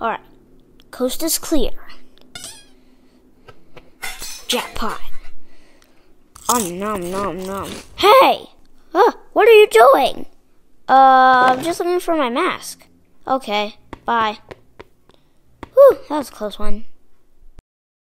Alright. Coast is clear. Jackpot. Um, nom, nom, nom. Hey! Uh, what are you doing? Uh, I'm just looking for my mask. Okay, bye. Whew, that was a close one.